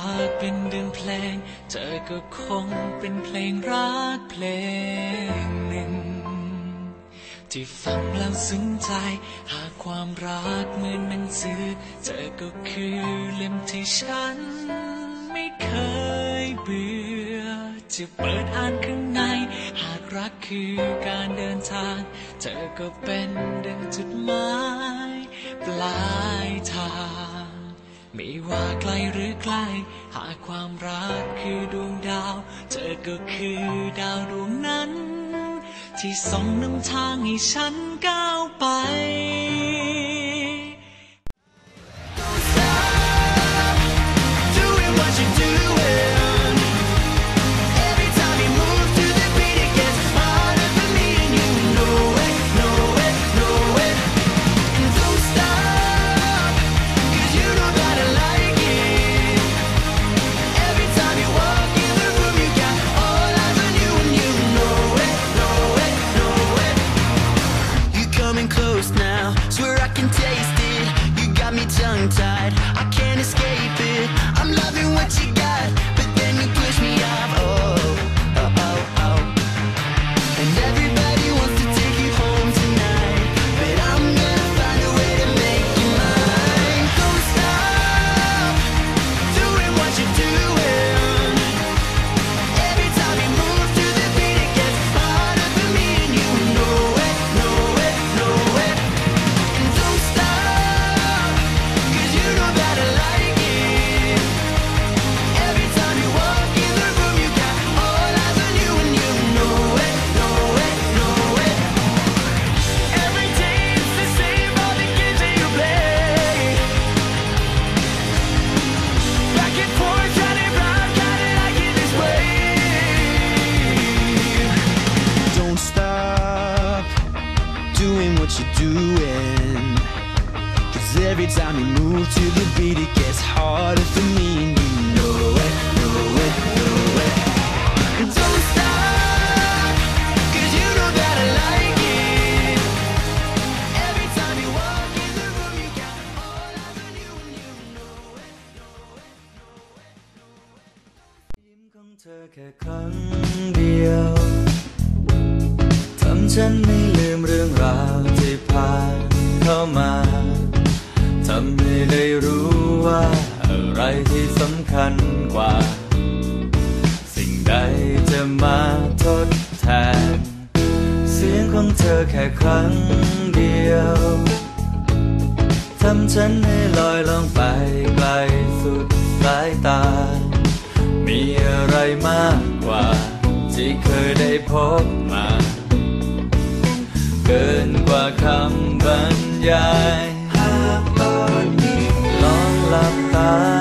าเป็นดึงเพลง เธอก็คงเป็นเพลงรักเพลงหนึ่ง ที่ฟังแล้วซึ้งใจ หากความรักเหมือนหนังสือ เธอก็คือเล่มที่ฉัน ไม่เคยเบื่อ จะเปิดอ่านข้างใน หากรักคือการเดินทาง เธอก็เป็นดังจุดหมาย ว่าไกลหรือใกล้ หากความรักคือดวงดาว เธอก็คือดาวดวงนั้น ที่ส่องนำทางให้ฉันก้าวไป I can't escape it. Cause every time you move to the beat, it gets harder for me, and you know it, know it, know it. And don't stop, cause you know that I like it. Every time you walk in the room, you got all eyes on you, and you know it. ยิ้มของเธอแค่ครั้งเดียว ทำฉันไม่ลืมเรื่อง ใดจะมาทดแทน เสียงของเธอแค่ครั้งเดียวทำฉันให้ลอยล่องไปไกลสุดสายตา มีอะไรมากกว่า ที่เคยได้พบมา เกินกว่าคำบรรยายหากตอนนี้ลองหลับตา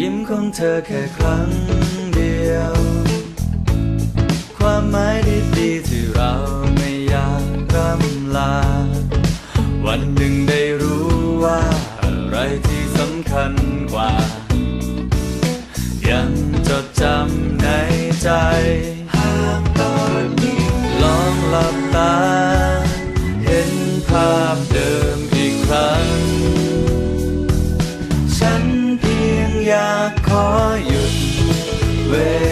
ยิ้มของเธอแค่ครั้งเดียว ความหมายดีๆที่เราไม่อยากร่ำลา วันหนึ่งได้รู้ว่า อะไรที่สำคัญกว่า ยังจดจำในใจ หากตอนนี้ลองหลับตา away.